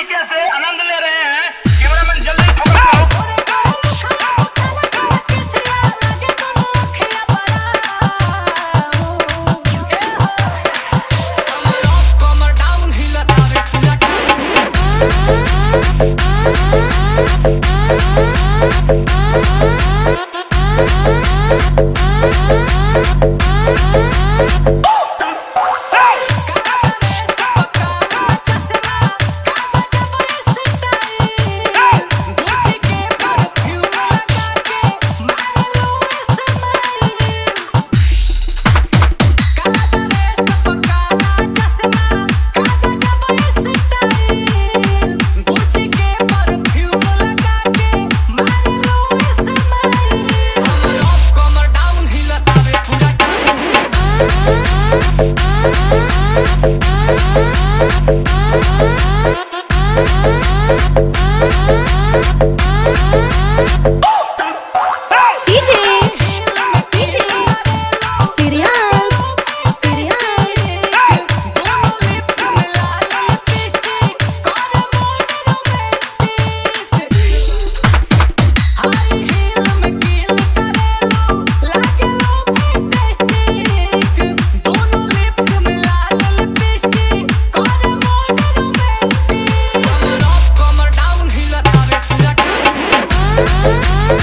तरीके से आनंद ले रहे हैं। कैमरामैन जल्दी फोकस करो Oh!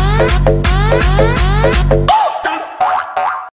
ah, ah, ah. ah.